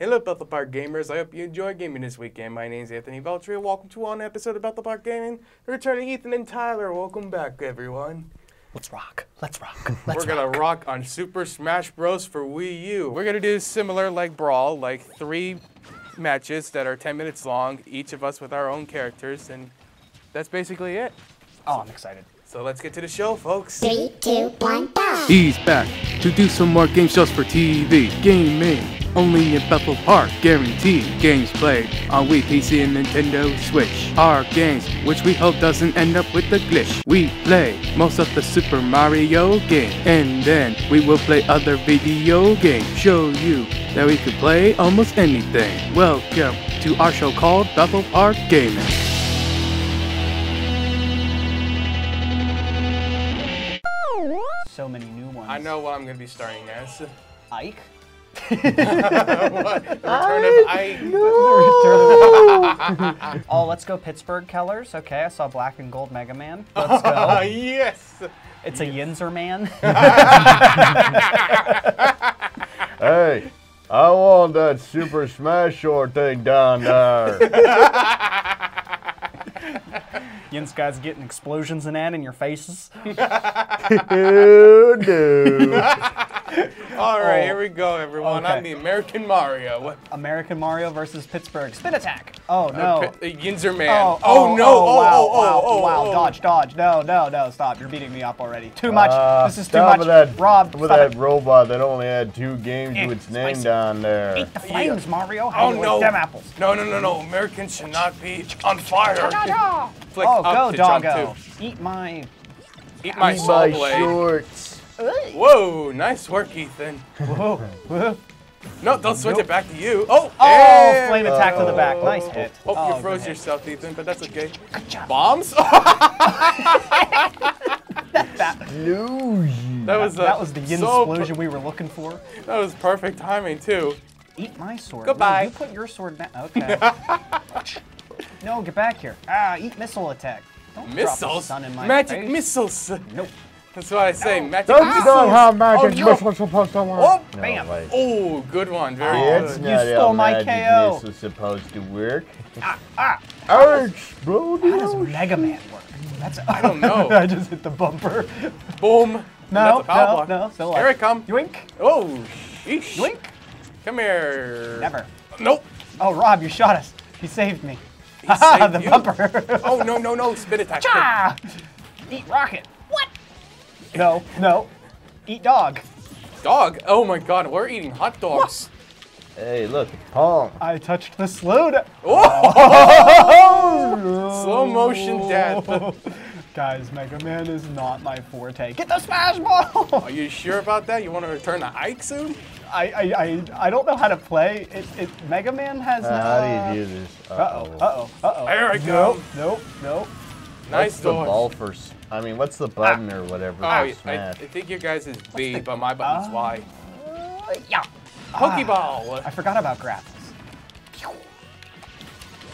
Hello, Bethel Park gamers. I hope you enjoy gaming this weekend. My name is Anthony Veltri. Welcome to one episode of Bethel Park Gaming. Returning Ethan and Tyler. Welcome back, everyone. Let's rock. Let's rock. Let's We're gonna rock on Super Smash Bros. for Wii U. We're gonna do similar like Brawl, like three matches that are 10 minutes long, each of us with our own characters, and that's basically it. Oh, I'm excited. So let's get to the show, folks. Three, two, one, go! He's back to do some more game shows for TV. Gaming, only in Bethel Park, guaranteed. Games played on Wii, PC, and Nintendo Switch. Our games, which we hope doesn't end up with a glitch. We play most of the Super Mario game, and then we will play other video games. Show you that we can play almost anything. Welcome to our show called Bethel Park Gaming. So many new ones. I know what I'm gonna be starting as. Ike. what? The return of Ike. oh, let's go Pittsburgh Steelers. Okay, I saw Black and Gold Mega Man. Let's go. yes. It's a Yinzer man. Hey, I want that Super Smash Short thing down there. Yin's guys getting explosions and that in your faces. Ew, dude. All right, Oh. here we go, everyone. Okay. I'm the American Mario. What? American Mario versus Pittsburgh. Spin attack. Oh no. Uh, P- uh, Yinzer Man. Oh, Oh, no. Oh, wow, oh, oh, wow, oh, wow, oh. dodge, dodge. No, no, no, stop. You're beating me up already. Too much. Uh, this is too stop much. With that, Rob, with that it. robot that only had two games Eh, with its name spicy. down there. Eat the flames, Mario. How Oh no. like them apples? No, no, no, no. Americans should not be on fire. Flick Oh, up go, doggo. Eat my. Eat my Eat my blade. shorts. Whoa, nice work, Ethan. Whoa, whoa. No, don't switch it back to you. Oh, Oh, and- flame attack to the back. Nice hit. Oh, oh, you froze good yourself, Ethan, but that's okay. Good job. Bombs? Luigi. that was uh, That was the yin so explosion we were looking for. that was perfect timing too. Eat my sword. Goodbye. No, you put your sword down. Okay. no, get back here. Ah, eat missile attack. Don't drop the Missiles? sun in my Magic face. missiles. Nope. That's what I say. Magic That's missiles. not how magic oh, no. missiles supposed to work. Oh, No, bam. wait. oh, good one. Very It's good. You stole how my magic KO. missiles supposed to work. Ah, ah. Ouch, bro. how does Mega Man work? That's I don't know. I just hit the bumper. Boom. No, That's a power no, block. no. Still Here alive. I come. Yoink, Oh, sheesh. yoink. Come here. Never. Nope. Oh, Rob, you shot us. You saved me. He Haha, the you. bumper. Oh, no, no, no. Spin attack. Ah! Eat rocket. What? No, no. Eat dog. Dog. Oh, my God. We're eating hot dogs. Hey, look, Pong. I touched the slow. da- Slow motion death. Guys, Mega Man is not my forte. Get the smash ball! Are you sure about that? You want to return to Ike soon? I, I, I, I don't know how to play. It, it, Mega Man has Uh, no. how do you do this? Uh oh, uh oh, uh oh. Here I Nope, nope, nope. Nice What's the ball for? s- I mean, what's the button or whatever Oh, for I, I think your guys is B, but my button's Y. Uh, yeah. Pokeball. I forgot about grapples.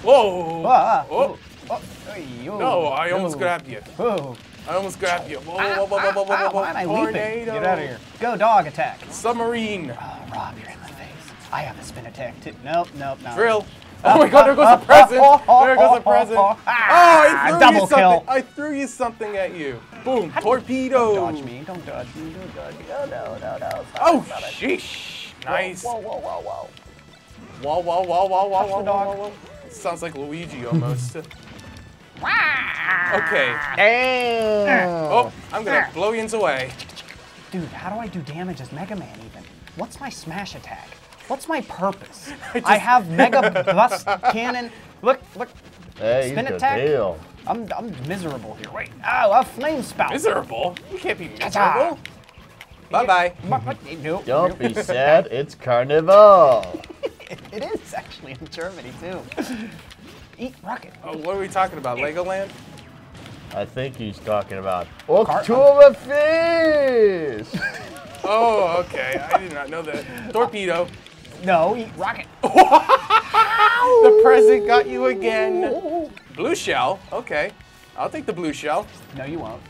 Whoa. Ah, Oh, oh, oh, no, I almost no. grabbed you. Oh. I almost grabbed you. Whoa, whoa, Ah, whoa, whoa, whoa, whoa, ah, whoa, whoa. why am I leaping? Tornado. Get out of here. Go dog attack. Submarine. Oh, Rob, you're in the face. I have a spin attack too. Nope, nope, no. Drill. Oh my god, there goes a present. There goes a present. Oh, I threw double you something. kill. I threw you something at you. Boom, torpedo. Dodge me. Don't dodge me. Don't dodge me. Oh, no, no, no, no. Stop Oh, it, stop it. sheesh. Nice. Whoa, whoa, whoa, whoa. Whoa, whoa, whoa, whoa, whoa, whoa, dog. whoa, whoa. Sounds like Luigi almost. okay. Damn. Oh, I'm gonna blow yins away. Dude, how do I do damage as Mega Man even? What's my smash attack? What's my purpose? I, just- have Mega Bust Cannon. Look, look. Hey, Spin he's got attack? tail. I'm, I'm miserable here. Wait. Oh, a flame spout. Miserable? You can't be Ta-ta. miserable. Bye bye. But- but- Nope. Don't be sad, it's carnival. It is actually in Germany too. Eat rocket. Oh, what are we talking about? Legoland? I think he's talking about Car- Fish! Oh, okay. I did not know that. Torpedo. No, eat rocket. The present got you again. Blue shell. Okay. I'll take the blue shell. No, you won't.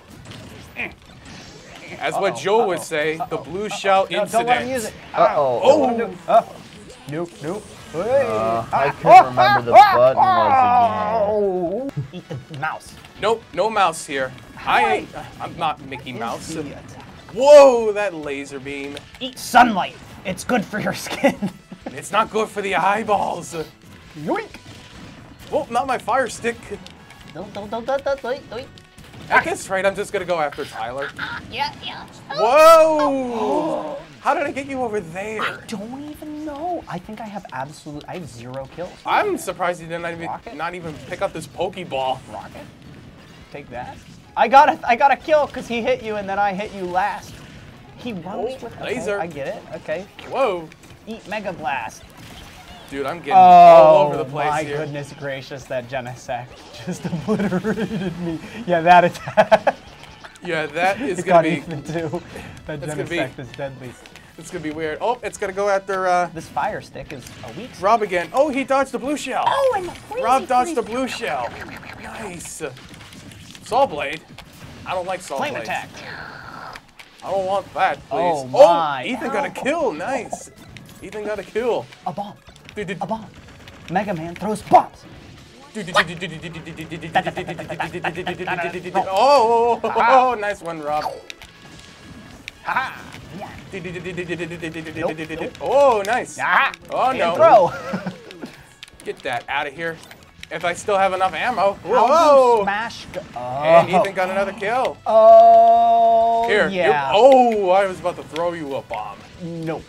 As what Uh-oh, Joel would uh-oh, say, the blue shell No, incident. don't let him use it. Uh-oh. Oh. oh. Nope, nope. Hey. Uh, I Ah. couldn't remember the button was Oh. Eat the mouse. Nope, no mouse here. I do I- ain't. I'm not Mickey Mouse. Whoa, that laser beam. Eat sunlight. It's good for your skin. It's not good for the eyeballs. Yoink. Well, not my fire stick. Don't, don't, don't, don't, don't, don't, don't. I guess right. I'm just gonna go after Tyler. Yeah, yeah. Whoa! How did I get you over there? I don't even know. I think I have absolute. I have zero kills. I'm surprised you didn't even Rocket? not even pick up this Pokeball. Rocket. Take that. I got a, I got a kill because he hit you and then I hit you last. He runs Oh, with laser. Okay, I get it. Okay. Whoa, Eat Mega Blast. Dude, I'm getting all Oh over the place my here. goodness gracious! That Genesect just obliterated me. Yeah, that attack. Yeah, that is it gonna got be Ethan too. That That's gonna be- Genesect is deadly. it's gonna be weird. Oh, it's gonna go after uh, This fire stick is a weak. Rob again. Oh, he dodged the blue shell. Oh, and the crazy Rob dodged the blue shell. Nice. Saw blade. I don't like saw Flame blades. attack. I don't want that, please. Oh, my. Ethan got a kill. Nice. Ethan got a kill. A bomb. Dude, dude, A bomb. Mega Man throws bombs. Oh, oh, oh, nice one, Rob. Oh, nice. Ah! Oh, no. throw. Get that out of here. If I still have enough ammo. Whoa. smash oh. And Ethan got another kill. Oh. Here. you- Yeah. Oh, I was about to throw you a bomb. Nope.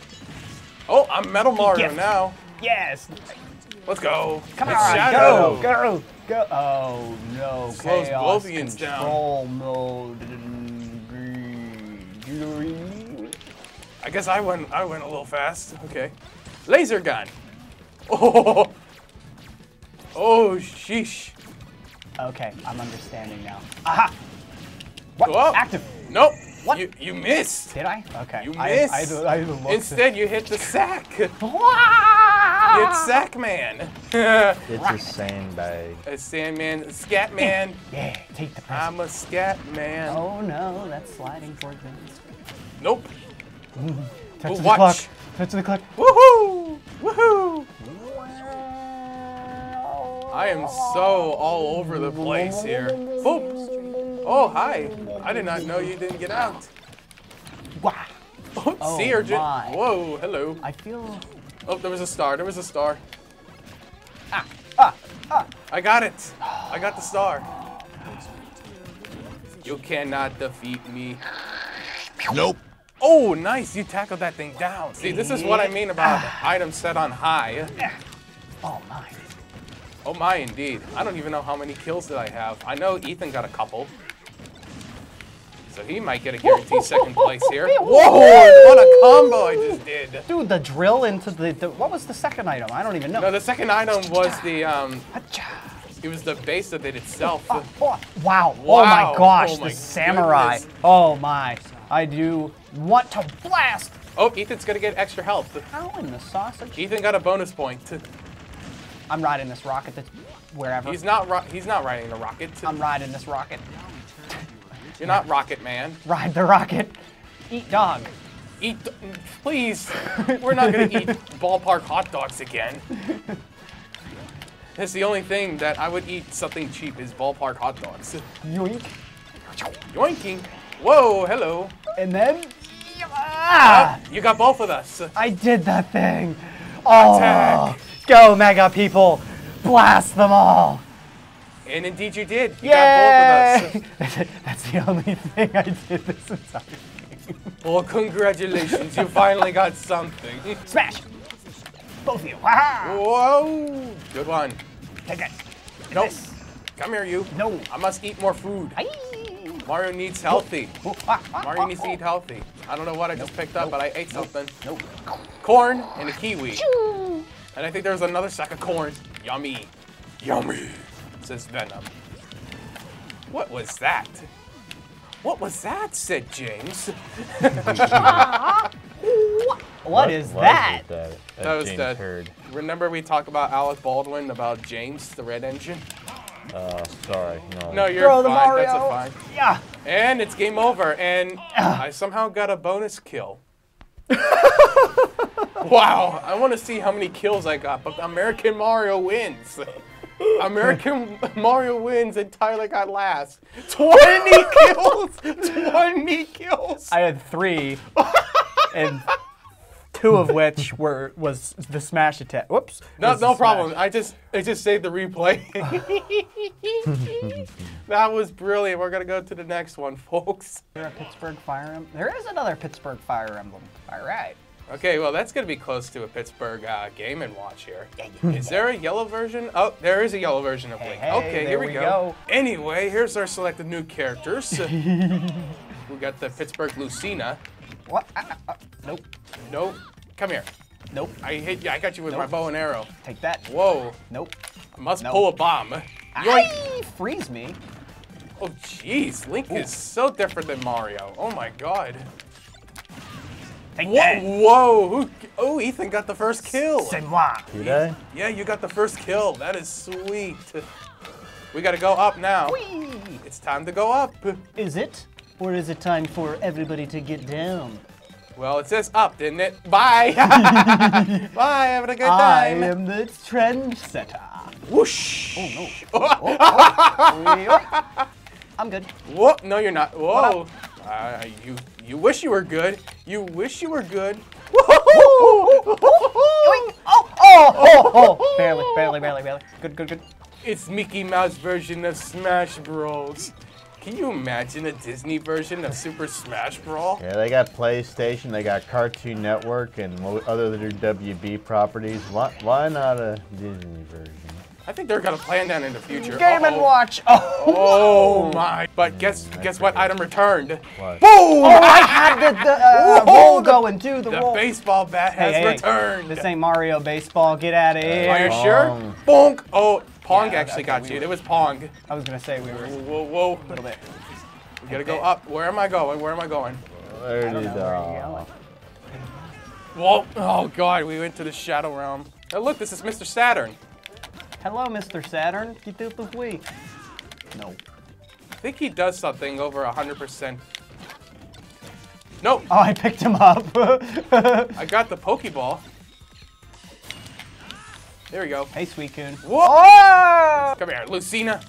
Oh, I'm Metal Mario now. Yes. Let's go. Come It's on. Shadow. Go. Go. Go. Oh no. Slows Chaos Bolivians down. control mode. I guess I went. I went a little fast. Okay. Laser gun. Oh. Oh, sheesh. Okay, I'm understanding now. Aha! What? Whoa. Active. Nope. What? You you missed. Did I? Okay. You missed. I, I, I. Instead, you hit the sack. Wow! It's Sack Man. It's a sandbag. a Sandman, Scat Man. Yeah, take the present. I'm a Scat Man. oh no, that's sliding towards me. Nope. Touch Well, the watch. clock. Touch the clock. Woohoo! Woohoo! I am so all over the place here. Boop. Oh, hi. I did not know you didn't get out. Wow. Oh, Oh, sea urchin. my. Whoa, hello. I feel. Oh, there was a star. There was a star. Ah, ah. ah. I got it. I got the star. You cannot defeat me. Nope. Oh, nice. You tackled that thing down. See, this is what I mean about items set on high. Oh my. Oh my, indeed. I don't even know how many kills did I have. I know Ethan got a couple. So he might get a guaranteed second place here. Whoa, what a combo I just did. Dude, the drill into the, the. What was the second item? I don't even know. No, the second item was the, um, it was the base of it itself. Oh, oh, wow. Oh my gosh, Oh my the samurai. goodness. Oh my. I do want to blast. Oh, Ethan's gonna get extra health. How in the sausage? Ethan got a bonus point. I'm riding this rocket that's wherever. He's not, he's not riding the rocket. I'm riding this rocket. You're not Rocket Man. Ride the rocket. Eat dog. Eat, please. We're not gonna eat ballpark hot dogs again. That's the only thing that I would eat something cheap is ballpark hot dogs. Yoink. Yoinking. Whoa, hello. And then. Ah! You got both of us. I did that thing. Oh. Attack. Go, Mega people. Blast them all. And indeed you did. You got both of us. Yay! That's the only thing I did this entire Well, congratulations. You finally got something. Smash! Both of you. Waha! Whoa. Good one. Take it. Nope. This. Come here, you. No. I must eat more food. Aye. Mario needs healthy. Oh, ah, ah, Mario ah, needs to eat healthy. I don't know what I just picked up, but I ate something. Nope. Corn and a kiwi. And I think there's another sack of corn. Yummy. Yummy. Says Venom. What was that? What was that? said James. what is that? it that? That, That was James that. heard. Remember we talked about Alec Baldwin about James, the red engine? Uh, sorry. No. No, you're Throw the fine. That's a fine. Yeah. And it's game over. And I somehow got a bonus kill. Wow, I want to see how many kills I got, but American Mario wins. American Mario wins and Tyler got last. 20 kills! 20 kills! I had three, and two of which were was the smash attack. Whoops. No, no problem. smash. I just I just saved the replay. that was brilliant. We're gonna go to the next one, folks. There a Pittsburgh Fire Emblem. There is another Pittsburgh Fire Emblem. All right. Okay, well that's gonna be close to a Pittsburgh uh, Game and Watch here. Is there a yellow version? Oh, there is a yellow version of Link. hey, okay, here we, we go. go. Anyway, here's our selected new characters. we got the Pittsburgh Lucina. What? Ah, ah, ah. Nope. Nope. Come here. Nope. I hit you. I got you with my bow and arrow. Take that. Whoa. Nope. I must No. pull a bomb. Yoink. Freeze me. Oh, jeez. Link is so different than Mario. Oh, my God. Take Whoa. that. Whoa. Who, oh, Ethan got the first kill. C'est moi. Did I? Yeah, you got the first kill. That is sweet. We got to go up now. Whee! It's time to go up. Is it? Or is it time for everybody to get down? Well, it says up, didn't it? Bye. Bye. Having a good time. I am the trendsetter. Whoosh. Oh no. Oh, oh, oh. I'm good. Whoa. No, you're not. Whoa. Uh, you you wish you were good. You wish you were good. Yoink. Oh, oh, oh, oh. Barely, barely, barely, barely. Good, good, good. It's Mickey Mouse version of Smash Bros. Can you imagine a Disney version of Super Smash Brawl? Yeah, they got PlayStation, they got Cartoon Network, and mo- other WB properties. Why, why not a Disney version? I think they're gonna plan that in the future. Game and Uh-oh. Watch. Oh, Oh my! But guess guess what item returned? What? Boom! oh I had the, the uh, Whoa, roll the- going too. The, The roll. baseball bat has Hey, hey, returned. This ain't Mario baseball. Get out of here. Are here. you sure? Pong. Bonk! Oh, Pong Yeah, actually got we you. were- It was Pong. I was gonna say we were a Whoa, whoa, a little bit. We gotta go up. Where am I going? Where am I going? There I don't you know where you're go. going. Whoa! Oh God, we went to the Shadow Realm. Oh look, this is Mr. Saturn. Hello, Mr. Saturn. Get out the way. No. I think he does something over 100%. Nope, Oh, I picked him up. I got the Pokeball. There we go. hey, Sweet Coon. Whoa! Oh! Come here, Lucina.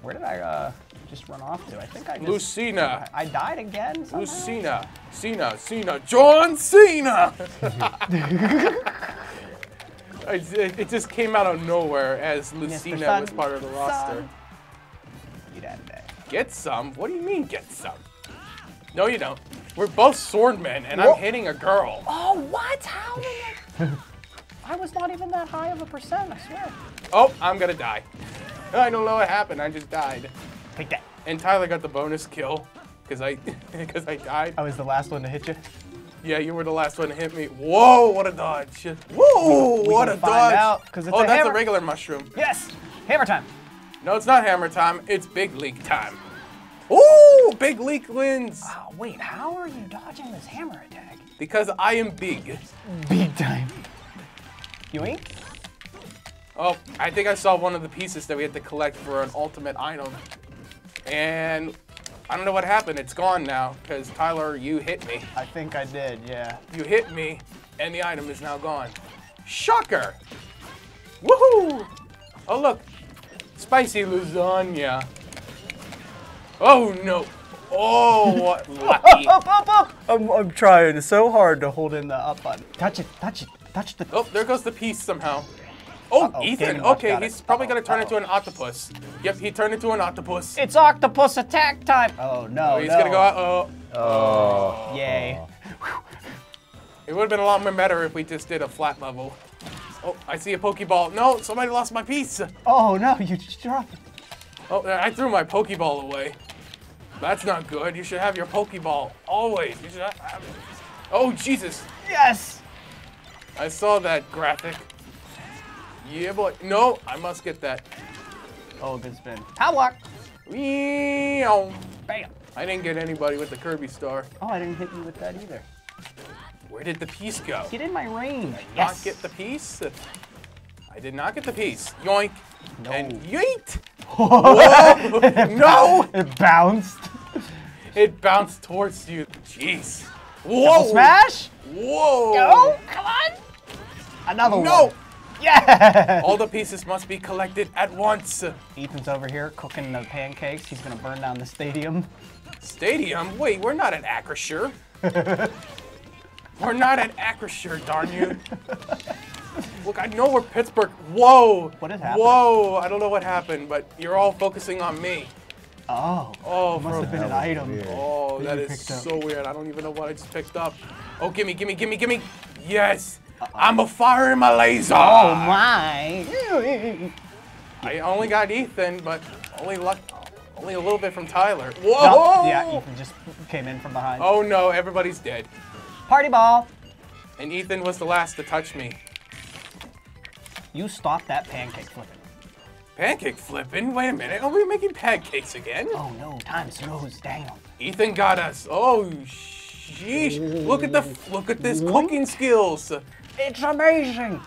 Where did I uh, just run off to? I think I just. Lucina. I died again. somehow? Lucina. Cena. Cena. John Cena. it, it- it just came out of nowhere as Lucina was part of the roster. Sun. Get out. Get some? What do you mean get some? No, you don't. We're both swordmen, and Whoa. I'm hitting a girl. Oh, what? How did I? I was not even that high of a percent, I swear. Oh, I'm gonna die. I don't know what happened. I just died. Take that. And Tyler got the bonus kill because I because I died. I was the last one to hit you. Yeah, you were the last one to hit me. Whoa, what a dodge! Whoa, We what a dodge! out, oh, a that's hammer. a regular mushroom. Yes! Hammer time. No, it's not hammer time. It's big leak time. Ooh, big leak wins Oh, wait, how are you dodging this hammer attack? because I am big. Big time. Yoink? Oh, I think I saw one of the pieces that we had to collect for an ultimate item, and I don't know what happened. It's gone now because Tyler, you hit me. I think I did, yeah. You hit me, and the item is now gone. Shocker! Woohoo! Oh look, spicy lasagna. Oh no! Oh, what lucky! Up, up, up! I'm, I'm trying so hard to hold in the up button. Touch it, touch it, touch the. Oh, there goes the piece somehow. Oh, Uh-oh, Ethan. Okay, he's it. probably Uh-oh, gonna turn uh-oh. into an octopus. Yep, he turned into an octopus. It's octopus attack time! Oh no, Oh, he's no. gonna go out. Oh, Oh. Yay. it would have been a lot more better if we just did a flat level. Oh, I see a Pokeball. No, somebody lost my piece. Oh no, you just dropped it. Oh, I threw my Pokeball away. That's not good. You should have your Pokeball always. You should have it. Oh, Jesus. Yes! I saw that graphic. Yeah, boy. No, I must get that. Oh, good spin. Howlock! Meow. Bam! I didn't get anybody with the Kirby star. Oh, I didn't hit you with that either. Where did the piece go? Get in my range. Not Yes. get the piece? I did not get the piece. Yoink. No. And yeet. No. It bounced. It bounced towards you. Jeez. Whoa! Smash! Whoa! Go! Come on! Another No! one. Yeah! All the pieces must be collected at once. Ethan's over here cooking the pancakes. He's gonna burn down the stadium. Stadium? Wait, we're not at Acrisure. we're not at Acrisure, darn you. Look, I know we're Pittsburgh. Whoa! What is happening? Whoa! I don't know what happened, but you're all focusing on me. Oh, Oh, must have been an item. weird. Oh, That that you picked up. so weird. I don't even know what I just picked up. Oh, gimme, gimme, gimme, gimme. Yes! I'm a firing my laser! Oh my! I only got Ethan, but only luck, only a little bit from Tyler. No, Whoa! yeah, Ethan just came in from behind. Oh no, everybody's dead. Party ball! And Ethan was the last to touch me. You stop that pancake flipping. Pancake flipping? Wait a minute. Are we making pancakes again? Oh no, time slows down. Ethan got us. Oh, sheesh. Look at the look at this cooking skills. It's amazing!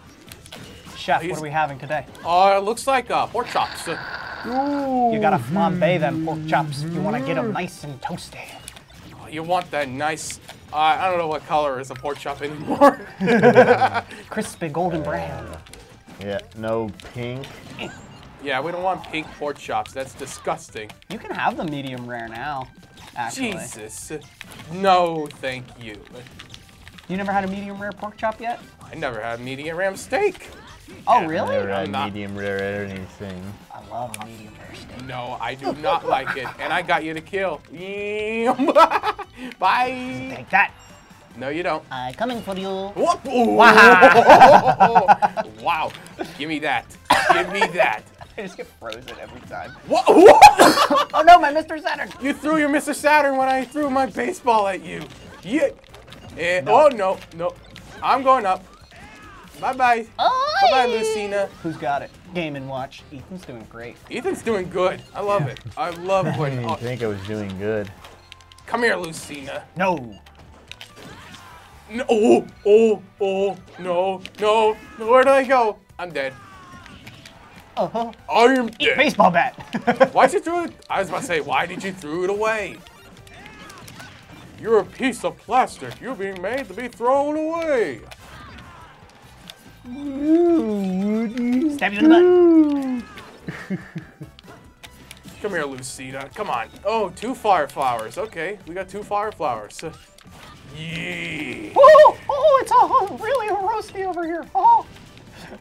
Chef, He's- what are we having today? Oh, it looks like uh, pork chops. You gotta flambe them pork chops. You wanna get them nice and toasty. You want that nice. Uh, I don't know what color is a pork chop anymore. Crispy golden brown. Yeah, no pink. yeah, we don't want pink pork chops. That's disgusting. You can have the medium rare now, actually. Jesus. No, thank you. You never had a medium rare pork chop yet? I never had medium ram steak. Oh, really? Never had I'm not- medium rare anything. I love a medium rare steak. No, I do not like it, and I got you to kill. Bye. Take that. No, you don't. I'm coming for you. Whoop. wow. Give me that. Give me that. I just get frozen every time. Wha- Oh no, my Mr. Saturn! You threw your Mr. Saturn when I threw my baseball at you. Yeah. Eh, Oh, no, no. I'm going up. Bye-bye. Bye-bye, Lucina. Who's got it? Game and Watch. Ethan's doing great. Ethan's doing good. I love it. I love I when... didn't oh, think I was doing good. come here, Lucina. No. No, oh, oh, oh, no, no, no, where did I go? I'm dead. Uh-huh. I am dead. Baseball bat. Why'd you throw it? I was about to say, why did you throw it away? You're a piece of plastic. You're being made to be thrown away. Stab you in the butt. Come here, Lucina. Come on. Oh, two fire flowers. Okay, we got two fire flowers. Yeah. Oh, oh, it's all really roasty over here. Oh.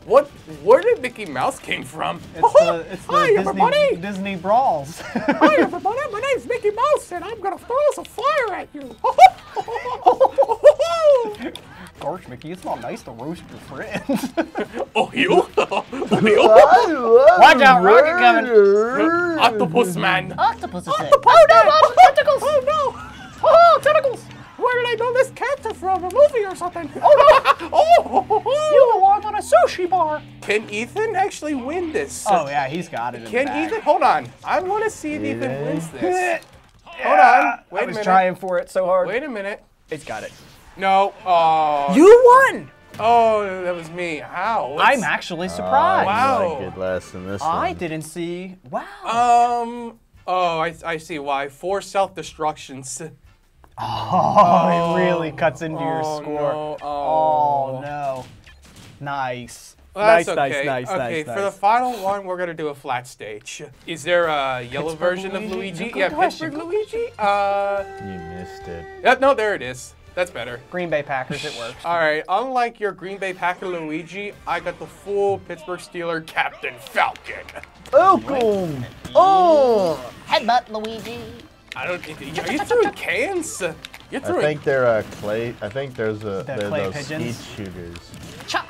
What? Where did Mickey Mouse came from? It's the, oh, it's the Hi, Disney, everybody. Disney brawls. Hi, everybody. My name's Mickey Mouse, and I'm gonna throw some fire at you. Gosh, Mickey, it's not nice to roast your friends. oh, you? oh. Watch out, rocket coming. Octopus man. Octopus is it. Oh no, tentacles. Oh no. Oh, tentacles. Where did I know this character from? A movie or something? Oh no! oh! You belong on a sushi bar. Can Ethan actually win this? Oh yeah, he's got it. In Can the bag. Ethan? Hold on. I want to see if Ethan Ethan? wins this. Hold on. Wait I a was minute. trying for it so hard. Wait a minute. It's got it. No. Oh. You won. Oh, that was me. How? I'm actually surprised. Wow. I good less than this I one. didn't see. Wow. Um. Oh, I, I see why. Four self destructions. Oh, it really cuts into your Oh, score. no. Oh Oh. no. Nice. Well, that's nice, okay. nice, nice, okay, nice, for the final one, we're gonna do a flat stage. Is there a yellow Pittsburgh version of Luigi? Luigi? Good Yeah, question, Pittsburgh Luigi. Uh, You missed it. yeah, no, there it is. That's better. Green Bay Packers, it works. All right, unlike your Green Bay Packer Luigi, I got the full Pittsburgh Steeler Captain Falcon. Oh, cool. Oh, headbutt Luigi. I don't. Are you throwing cans? You're I think they're uh, clay. I think there's a they're clay those pigeons? skeet shooters. Chop.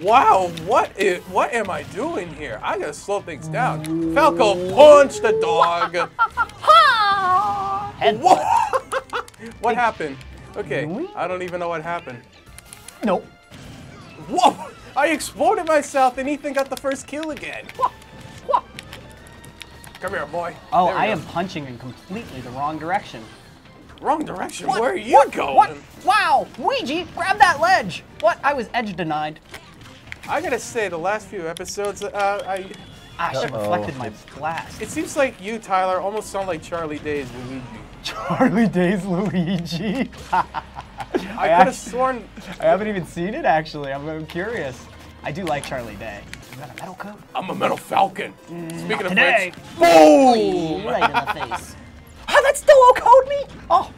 Wow, what is? What am I doing here? I gotta slow things down. Falco, punch the dog. Headbutt. What? what happened? Okay, I don't even know what happened. Nope. Whoa! I exploded myself and Ethan got the first kill again. Come here, boy. Oh, I go. am punching in completely the wrong direction. Wrong direction. Where are you going? What? Wow, Luigi, grab that ledge. What? I was edge denied. I gotta say, the last few episodes, uh, I. I should have reflected my blast. It seems like you, Tyler, almost sound like Charlie Day's Luigi. Charlie Days Luigi. I could have sworn. I haven't even seen it actually. I'm, I'm curious. I do like Charlie Day. You got a metal coat? I'm a metal falcon. Speaking of today. which, boom! Right in the face. oh, that still code me? Oh.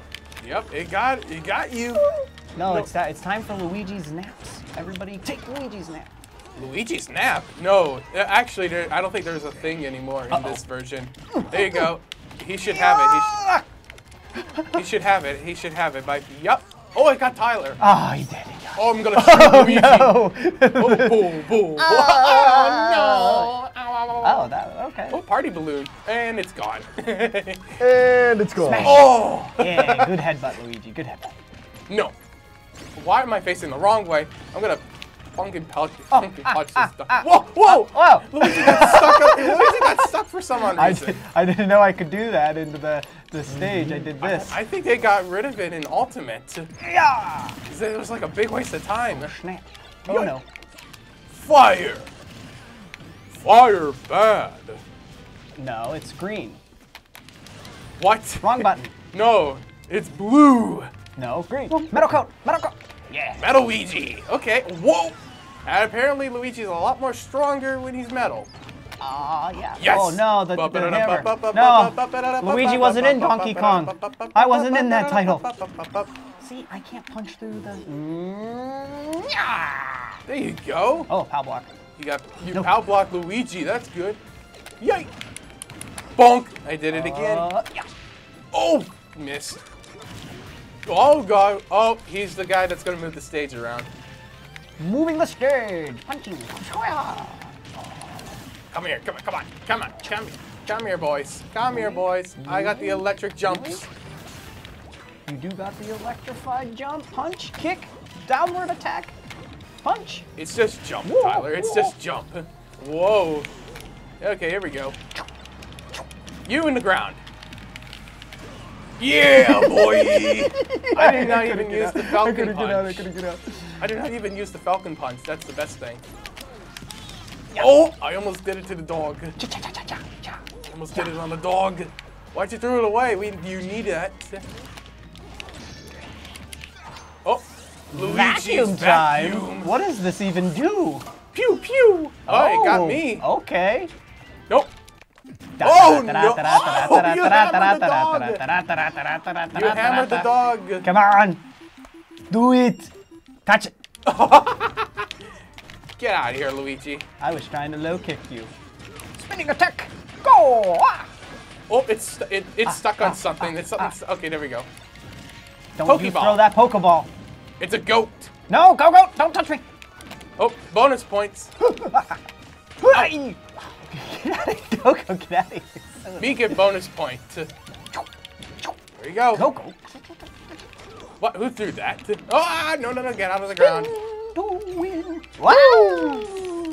Yep, it got it got you. No, it's it's time for Luigi's naps. Everybody take Luigi's nap. Luigi's nap? No, uh, actually, there, I don't think there's a thing anymore in this version. There you go. He should have it. He, sh- he should have it. He should have it. By yep. Oh, I got Tyler. Oh, he did it. Oh, I'm gonna oh, shoot Luigi. No. Oh, boom, boom. Oh, oh, no. Ow, ow, ow, ow. oh, that okay. Oh, party balloon, and it's gone. And it's gone. oh Yeah, good headbutt, Luigi. Good headbutt. no! Why am I facing the wrong way? I'm gonna funkin' punch, funkin' oh, punch this ah, stuff. Ah, ah. Whoa, whoa! Oh, whoa! Luigi got stuck. Up, Luigi got stuck for some odd I, reason. did, I didn't know I could do that into the, the stage. I did this. I think they got rid of it in Ultimate. yeah! It was like a big waste of time. Snap. Oh no. Fire! Fire bad. No, it's green. What? Wrong button. No, it's blue. No, green. Metal coat. Metal coat. Yeah. Metal Luigi. Okay. Whoa. And apparently Luigi's a lot more stronger when he's metal. Ah, yeah. Yes. Oh no, the, the hammer. No. Luigi wasn't in Donkey Kong. I wasn't in that title. See, I can't punch through the. There you go. Oh, pow block. You got you No. pow block Luigi. That's good. Yay! Bonk! I did it again. Uh, yeah. Oh, missed. Oh god. Oh, he's the guy that's gonna move the stage around. Moving the stage. Punching. Come here. Come on. Come on. Come on. Come here. Come here, boys. Come here, boys. I got the electric jumps. You do got the electrified jump, punch, kick, downward attack, punch. It's just jump, Whoa, Tyler. It's whoa. just jump. Whoa. Okay, here we go. You in the ground. Yeah, boy. I did not even use the I Falcon couldn't get out. I couldn't get out. I did not even use the Falcon punch. That's the best thing. Oh, I almost did it to the dog. Cha cha cha cha cha cha. Almost did it on the dog. Why'd you throw it away? We you need that. Oh, Luigi's Vacuum time. vacuum. What does this even do? Pew pew. Oh, it got me. Okay. Nope. Oh, no. Oh, you hammered the dog. You hammered the dog. Come on. Do it. Touch it. Get out of here, Luigi. I was trying to low kick you. Spinning attack. Go. Ah. Oh, it's it, it's ah, stuck ah, on something. Ah, it's something. stu- Okay, there we go. Don't you throw that Pokeball. It's a goat. No, go, goat! Don't touch me. Oh, bonus points. Get out of here. Go, go, get out of here. Me get bonus point. There you go. Go, go. What? Who threw that? Oh, ah, no, no, no! Get out of the ground. Wow.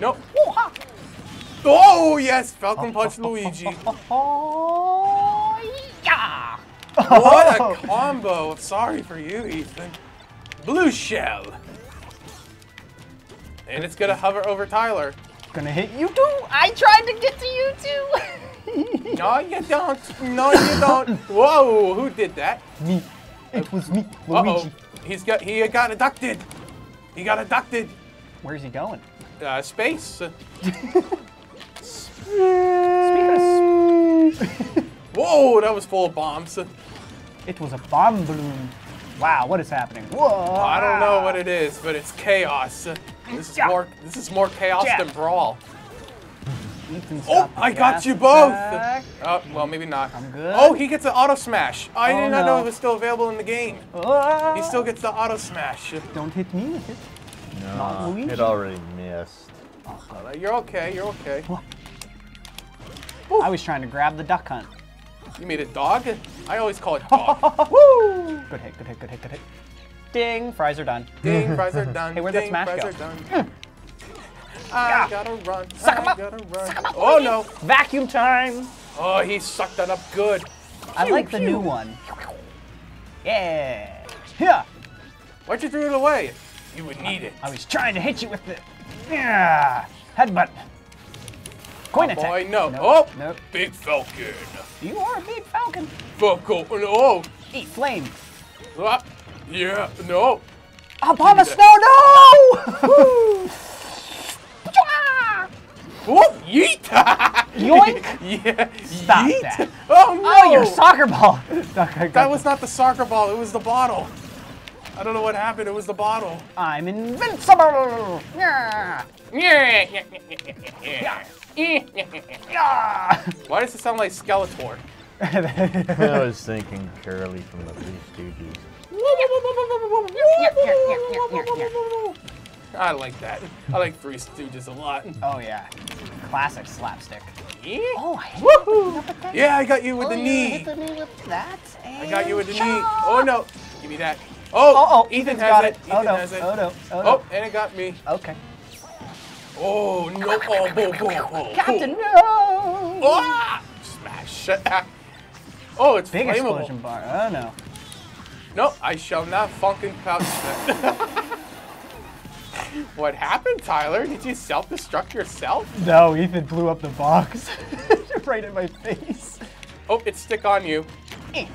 Nope. Oh yes, Falcon Punch Luigi. Oh, yeah. What a combo! Sorry for you, Ethan. Blue shell. And it's gonna hover over Tyler. Gonna hit you too. I tried to get to you too. No, you don't. No, you don't. Whoa! Who did that? me. It was me, Uh oh. Luigi. He's got. He got abducted. He got abducted. Where's he going? Uh, space. Speaking of Whoa! That was full of bombs. It was a bomb balloon. Wow, what is happening? Whoa! I don't know what it is, but it's chaos. This is Yeah. more. This is more chaos Yeah. than brawl. Ethan Oh, I got you both. attack. Oh, well, maybe not. I'm good. Oh, he gets an auto smash. I Oh, did not know it was still available in the game. Ah. He still gets the auto smash. Don't hit me with it. Not No, Luigi. it already missed. Uh, You're okay. You're okay. I was trying to grab the duck hunt. You made a dog? I always call it dog. Woo! Good hit, good hit, good hit, good hit. Ding, fries are done. Ding, fries are done. Hey, where'd that smash fries go? are done. I gotta run. Suck 'em I up. gotta run. Suck 'em up, oh no. Vacuum time. Oh, he sucked that up good. I Pew, like the pew. new one. Yeah. Yeah. Why'd you throw it away? You would need it. I was trying to hit you with the yeah. headbutt. Coin Oh, attack. boy, no. Nope, Oh, Nope. Big Falcon. You are a big falcon. Falcon. Oh, Eat flame. ah. Yeah, no. Up on the snow, no! Whoop, yeet! Yoink! yeah, Stop yeet. that. Oh, oh no! Oh, your soccer ball. that was not the soccer ball, it was the bottle. I don't know what happened, it was the bottle. I'm invincible. Yeah. Yeah. Yeah. Yeah. Why does it sound like Skeletor? I was thinking Curly from the Three Stooges. I like that. I like Three Stooges a lot. Oh yeah, classic slapstick. Yeah, Oh, I hit you with that. yeah I got you with Oh, the you knee. hit the knee with that. I got you with the knee. Oh no, give me that. Oh, Oh, oh, Ethan has got it. it. Ethan Oh, no. has it. Oh, no. Oh, no. Oh, and it got me. Okay. Oh no! Oh, boom, boom, boom, Captain, no! Ah! Smash! Oh, it's Big flammable. explosion bar. Oh no. No, I shall not funkin' pouch that. what happened, Tyler? Did you self-destruct yourself? No, Ethan blew up the box. right in my face. Oh, it stick on you. Eh.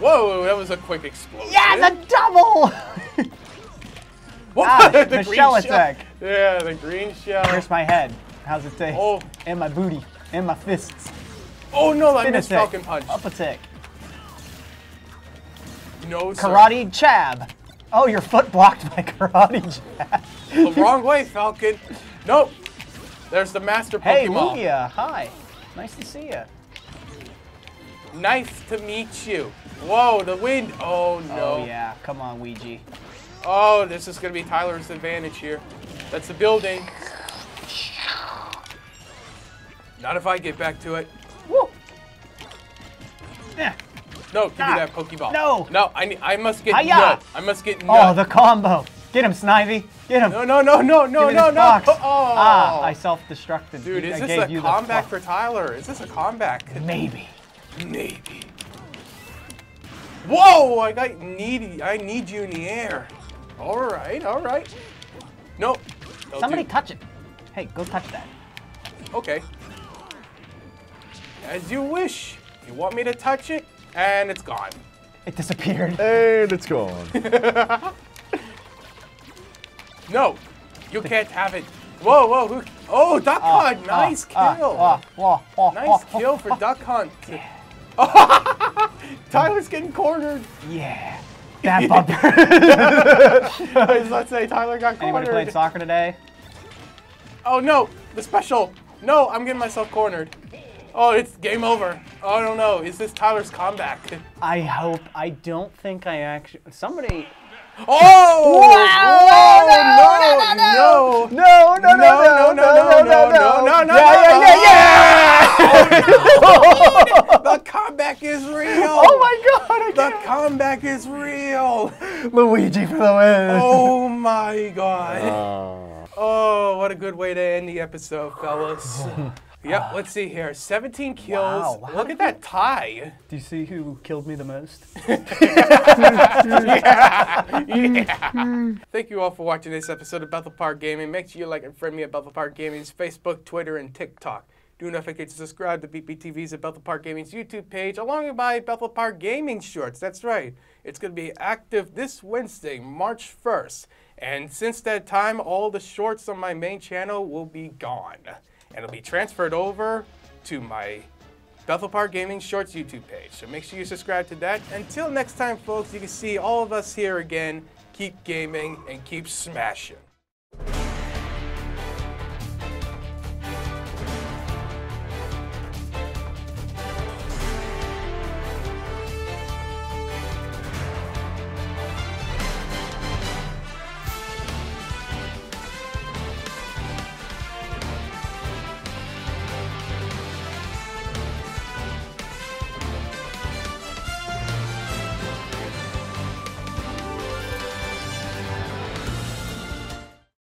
Whoa, that was a quick explosion. Yeah, the double! What? Ah, the shell attack. Yeah, the green shell. Where's my head? How's it taste? Oh. And my booty. And my fists. Oh no, I Spin missed attack. Falcon Punch. Up attack. No, sir. Karate chab. Oh, your foot blocked my karate jab. The wrong way, Falcon. Nope. There's the master Hey, Pokemon. Lugia. Hi. Nice to see you. Nice to meet you. Whoa, the wind. Oh no. Oh, yeah. Come on, Ouija. Oh, this is gonna be Tyler's advantage here. That's the building. Not if I get back to it. Woo! Yeah. No, give me that Pokeball. no. No, I need, I must get Hiya. nut. I must get Oh, the combo. Get him, Snivy. Get him. No, no, no, no, no, no, no. box. Oh. Ah, I self-destructed. Dude, I is this gave a comeback for Tyler? Is this a comeback? Maybe. Maybe. Whoa! I got needy. I need you in the air. All right, all right. No. no Somebody dude. touch it. Hey, go touch that. Okay. As you wish. You want me to touch it? And it's gone. It disappeared. And it's gone. No, you can't have it. Whoa, whoa, who? Oh, Duck Hunt! Nice Ah, kill! ah, ah, ah, nice ah, kill for Duck Hunt. Tyler's getting cornered. Yeah. That bumper. Let's say Tyler got cornered. Anybody playing soccer today? Oh no, the special. No, I'm getting myself cornered. Oh, it's game over. Oh, I don't know. Is this Tyler's comeback? I hope. I don't think I actually. Somebody. Oh! Wow! Whoa, No, no, No, no, no, no, no, no, no, no, no, Yeah, no, yeah, yeah, yeah, The comeback is real. Oh my god! I The can't. comeback is real. Luigi for the win. Oh my god. Oh. Oh, what a good way to end the episode, fellas. Yep, ah. let's see here. 17 kills. Wow, Look at that tie. Do you see who killed me the most? yeah. Hmm. Thank you all for watching this episode of Bethel Park Gaming. Make sure you like and friend me at Bethel Park Gaming's Facebook, Twitter, and TikTok. Do not forget to subscribe to BPTV's at Bethel Park Gaming's YouTube page, along with my Bethel Park Gaming shorts. That's right. It's going to be active this Wednesday, March 1st. And since that time, all the shorts on my main channel will be gone. And it'll be transferred over to my Bethel Park Gaming Shorts YouTube page. So make sure you subscribe to that. Until next time, folks, you can see all of us here again. Keep gaming and keep smashing.